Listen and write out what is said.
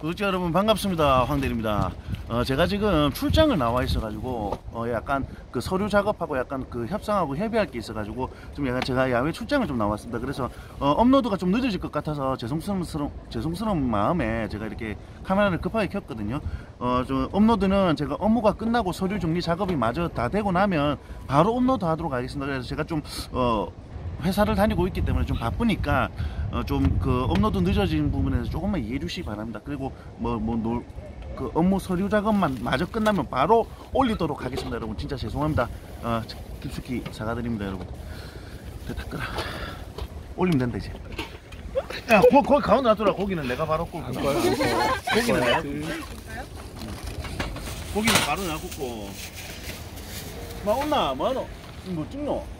구독자 여러분 반갑습니다. 황대리입니다. 어, 제가 지금 출장을 나와 있어 가지고 어, 약간 그 서류 작업하고 약간 그 협상하고 협의할 게 있어 가지고 좀 약간 제가 야외 출장을 좀 나왔습니다. 그래서 어, 업로드가 좀 늦어질 것 같아서 죄송스러운 죄송스러운 마음에 제가 이렇게 카메라를 급하게 켰거든요. 어, 좀 업로드는 제가 업무가 끝나고 서류 정리 작업이 마저 다 되고 나면 바로 업로드 하도록 하겠습니다. 그래서 제가 좀 어, 회사를 다니고 있기 때문에 좀 바쁘니까 어, 좀그 업로드 늦어진 부분에서 조금만 이해해 주시기 바랍니다. 그리고 뭐뭐 그 업무 서류 작업만 마저 끝나면 바로 올리도록 하겠습니다, 여러분. 진짜 죄송합니다. 어, 깊숙이 사과드립니다, 여러분. 됐다 끄라. 올리면 된다 이제. 야, 거, 거기 가운데 놔두라. 고기는 내가 바로 굽고. 고기는 내가 굽고. 고기는 바로 내가 굽고. 마 온나? 뭐 하노? 뭐 찍노?